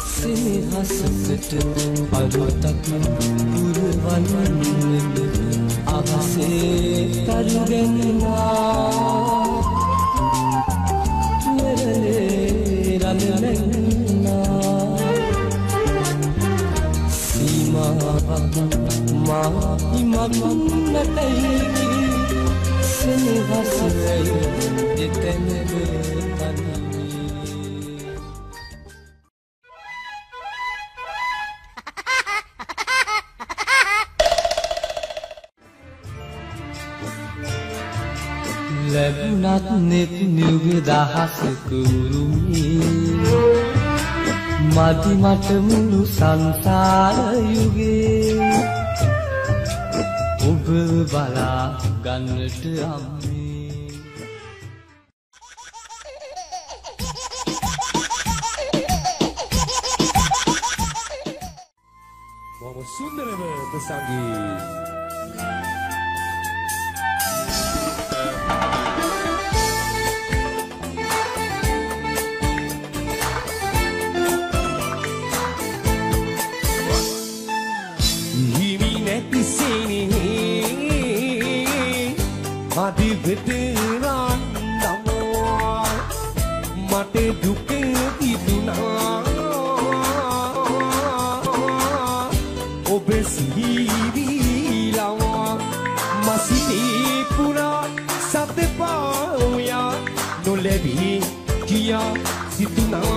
සෙනහසකට අරුතක් පුරවන්නට අහසේ තරුගෙන්නා මෙරලේ රඳනැන්නා සීමාවක් මා ඉමක් නැතැයි සෙනහසයි දෙතැනව ලැබුණත් නෙත් නිව්ග දහස කුරුමේ මදි මට මුළු සංසාර යුගේ ඔබ බලා ගන්නට අම්මේ. මම සුන්දරව ප්‍රසංගී අදි වෙතරන් දමෝ මට දුක තිබුණා. ඔබ සිහිවිලවා මසිනේ පුරා සතපාවයා නොලැබී කියා සිතුනා